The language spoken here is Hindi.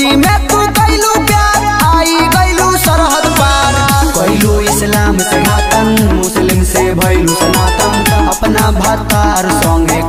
फौजी में तू तो गैलू प्यार, आई गैलू सरहद पार। कैलू इस्लाम से घातन मुस्लिम से भैलू सनातन। अपना भतार संगे